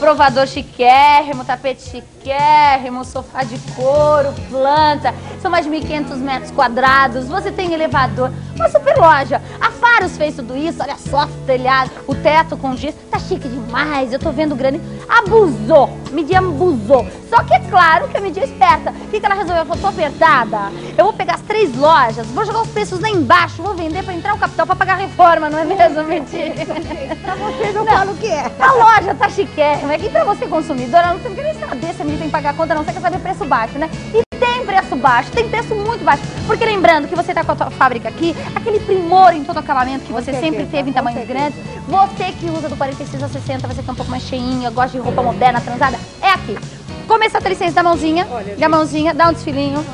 Provador chiquérrimo, tapete chiquérrimo, sofá de couro, planta. São mais de 1.500 metros quadrados. Você tem elevador. Uma super loja. A Faros fez tudo isso. Olha só, telhado, o teto com giz. Tá chique demais. Eu tô vendo o granito. Abusou. Media abusou. Só que é claro que a media é esperta. O que, que ela resolveu? Ela falou, tô apertada. Eu vou pegar as três lojas, vou jogar os preços lá embaixo, vou vender pra entrar o capital pra pagar a reforma, não é mesmo, Media? Pra vocês eu falo o que é. A loja tá chiquérrima. Aqui pra você consumidora, não tem que nem saber se a menina tem que pagar a conta, não. Você quer saber preço baixo, né? E preço baixo, tem preço muito baixo. Porque lembrando que você tá com a tua fábrica aqui, aquele primor em todo o acabamento que você sempre teve em tamanhos grandes, você que usa do 46 a 60, você que é um pouco mais cheinha, gosta de roupa moderna, transada, é aqui. Começa a licença da mãozinha, Olha, da mãozinha, dá um desfilinho.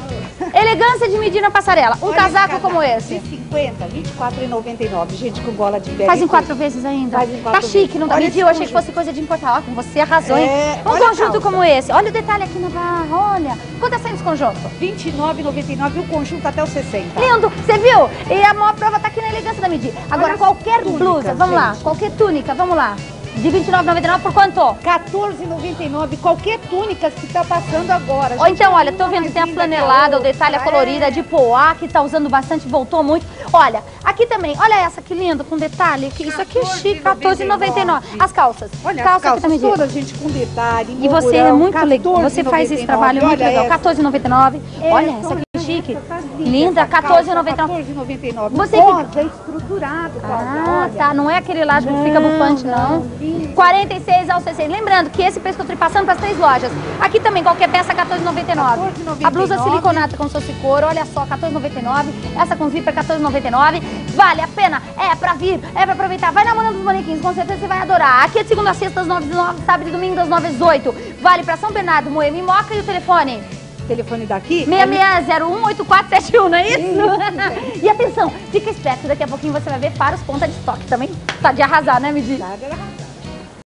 Elegância de medir na passarela. Um Olha casaco como esse. De 50, 24,99. Gente, com gola de pele. Faz em quatro vezes ainda. Faz em quatro tá chique, não tá? Olha Mediu, achei que fosse coisa de importar. Ó, com você arrasou, hein? É, um olha conjunto como esse. Olha o detalhe aqui na barra, olha. Quanto é saindo esse conjunto? 29,99 e o conjunto até o 60. Lindo, você viu? E a maior prova tá aqui na elegância da Medir. Agora, as qualquer túnicas, blusa, vamos lá, gente. qualquer túnica, vamos lá. De R$ 29,99 por quanto? 14,99 qualquer túnica que tá passando agora. Ou então, olha, tô vendo tem a flanelada, o detalhe, a É. colorida de poá, que tá usando bastante, voltou muito. Olha, aqui também, olha essa que linda, com detalhe. Que isso aqui é chique, R$14,99. As calças. Olha, calça as calças aqui também todas, gente, com detalhe. E você é muito legal. Você faz esse 14,99. trabalho muito Olha legal. essa. R$14,99. Olha essa que chique. tá linda Linda, essa calça, R$14,99. 14,99. Você que- rosa, estruturado, rosa, Ah, tá. Não é aquele lado que fica bufante, não. não, lindo. 46 ao 60. Lembrando que esse preço que eu passando para as três lojas. Aqui também, qualquer peça, R$14,99. 14,99. A blusa siliconada com seu couro, olha só, R$14,99. Essa com zíper, R$14,99. Vale a pena. É pra vir, é pra aproveitar. Vai na mão dos manequins, com certeza você vai adorar. Aqui é de segunda a sexta, das 9 às 9, sábado e domingo, das 9 às 8. Vale pra São Bernardo, Moema e Moca e o telefone? Telefone daqui. 66018471, não é isso? e atenção, fica esperto, daqui a pouquinho você vai ver para os ponta de estoque também. Tá de arrasar, né, Medi? Nada, era razão.